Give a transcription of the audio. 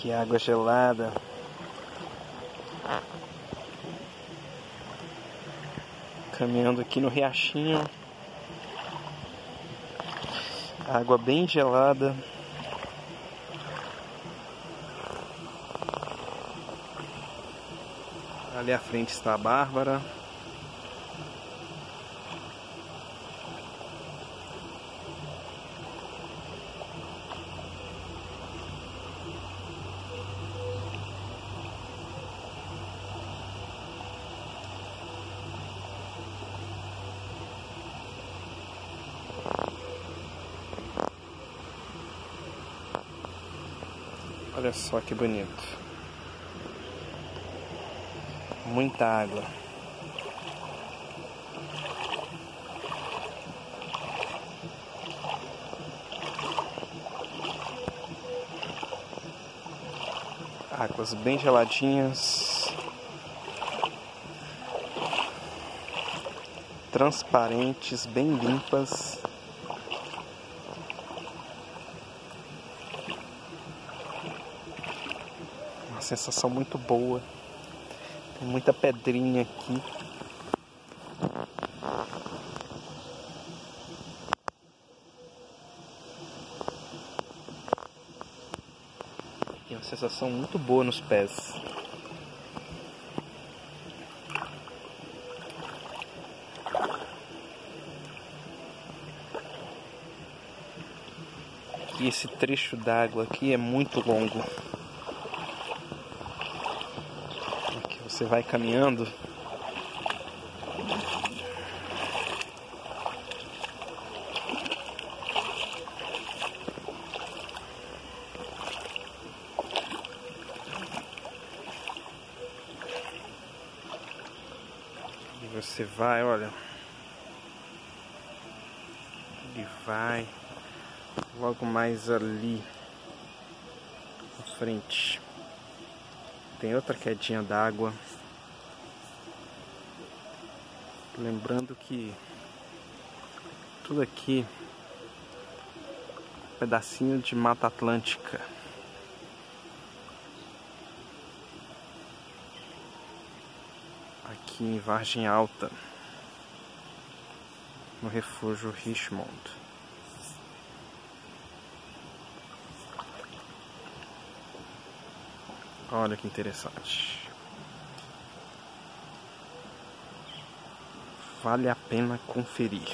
Que água gelada. Caminhando aqui no riachinho. Água bem gelada. Ali à frente está a Bárbara. Olha só que bonito. Muita água. Águas bem geladinhas. Transparentes, bem limpas. Sensação muito boa. Tem muita pedrinha aqui. E uma sensação muito boa nos pés. E esse trecho d'água aqui é muito longo. Aqui você vai caminhando. E você vai, olha. Ele vai logo mais ali na frente. Tem outra quedinha d'água. Lembrando que tudo aqui é um pedacinho de Mata Atlântica. Aqui em Vargem Alta, no refúgio Richmond. Olha que interessante. Vale a pena conferir.